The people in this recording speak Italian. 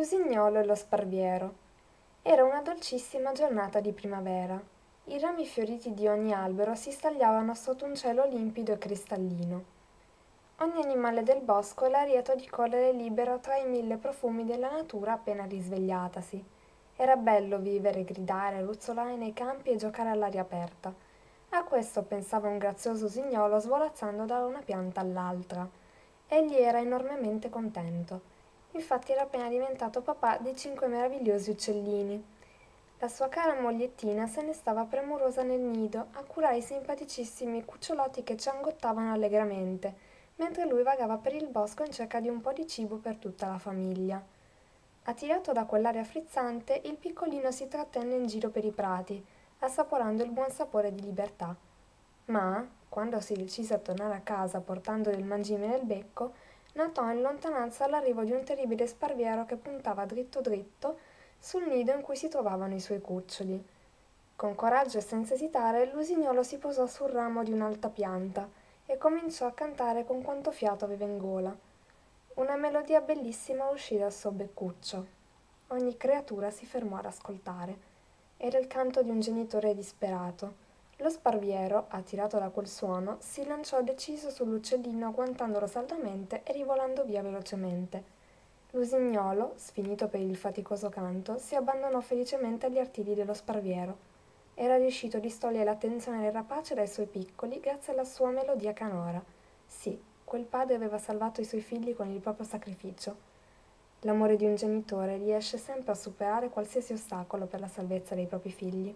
Lusignolo e lo sparviero. Era una dolcissima giornata di primavera. I rami fioriti di ogni albero si stagliavano sotto un cielo limpido e cristallino. Ogni animale del bosco era lieto di correre libero tra i mille profumi della natura appena risvegliatasi. Era bello vivere, gridare, ruzzolare nei campi e giocare all'aria aperta. A questo pensava un grazioso usignolo svolazzando da una pianta all'altra. Egli era enormemente contento. Infatti era appena diventato papà di cinque meravigliosi uccellini. La sua cara mogliettina se ne stava premurosa nel nido a curare i simpaticissimi cucciolotti che ciangottavano allegramente, mentre lui vagava per il bosco in cerca di un po' di cibo per tutta la famiglia. Attirato da quell'aria frizzante, il piccolino si trattenne in giro per i prati, assaporando il buon sapore di libertà. Ma, quando si decise a tornare a casa portando il mangime nel becco, notò in lontananza l'arrivo di un terribile sparviero che puntava dritto dritto sul nido in cui si trovavano i suoi cuccioli. Con coraggio e senza esitare, l'usignolo si posò sul ramo di un'alta pianta e cominciò a cantare con quanto fiato aveva in gola. Una melodia bellissima uscì dal suo beccuccio. Ogni creatura si fermò ad ascoltare. Era il canto di un genitore disperato. Lo sparviero, attirato da quel suono, si lanciò deciso sull'uccellino agguantandolo saldamente e rivolando via velocemente. L'usignolo, sfinito per il faticoso canto, si abbandonò felicemente agli artigli dello sparviero. Era riuscito a distogliere l'attenzione del rapace dai suoi piccoli grazie alla sua melodia canora. Sì, quel padre aveva salvato i suoi figli con il proprio sacrificio. L'amore di un genitore riesce sempre a superare qualsiasi ostacolo per la salvezza dei propri figli.